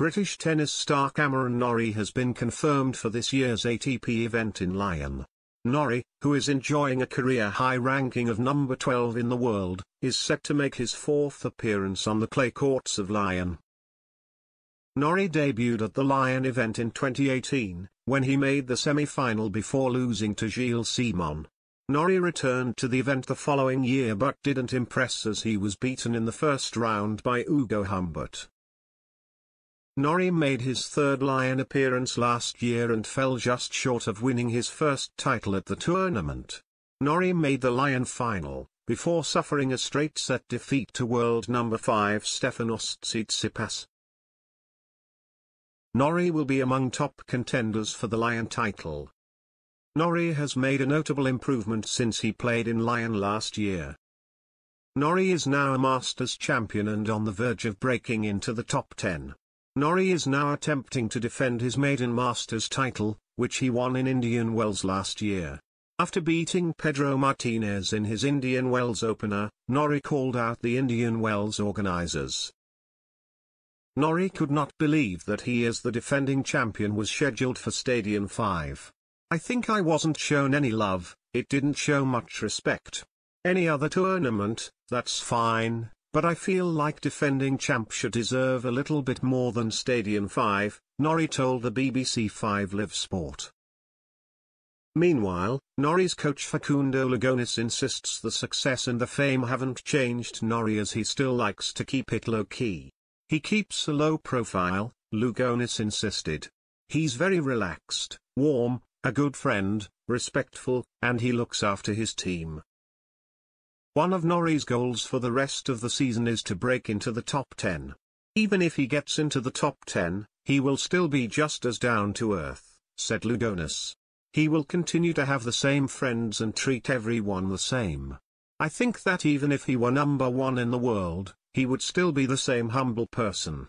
British tennis star Cameron Norrie has been confirmed for this year's ATP event in Lyon. Norrie, who is enjoying a career-high ranking of number 12 in the world, is set to make his fourth appearance on the clay courts of Lyon. Norrie debuted at the Lyon event in 2018, when he made the semi-final before losing to Gilles Simon. Norrie returned to the event the following year but didn't impress as he was beaten in the first round by Ugo Humbert. Norrie made his third Lyon appearance last year and fell just short of winning his first title at the tournament. Norrie made the Lyon final, before suffering a straight-set defeat to world number 5 Stefanos Tsitsipas. Norrie will be among top contenders for the Lyon title. Norrie has made a notable improvement since he played in Lyon last year. Norrie is now a Masters champion and on the verge of breaking into the top 10. Norrie is now attempting to defend his maiden Masters title, which he won in Indian Wells last year. After beating Pedro Martinez in his Indian Wells opener, Norrie called out the Indian Wells organizers. Norrie could not believe that he as the defending champion was scheduled for Stadium 5. I think I wasn't shown any love, it didn't show much respect. Any other tournament, that's fine, but I feel like defending champ should deserve a little bit more than Stadium 5, Norrie told the BBC 5 Live Sport. Meanwhile, Norrie's coach Facundo Lugones insists the success and the fame haven't changed Norrie as he still likes to keep it low-key. He keeps a low profile, Lugones insisted. He's very relaxed, warm, a good friend, respectful, and he looks after his team. One of Norrie's goals for the rest of the season is to break into the top 10. Even if he gets into the top 10, he will still be just as down to earth, said Lugones. He will continue to have the same friends and treat everyone the same. I think that even if he were number one in the world, he would still be the same humble person.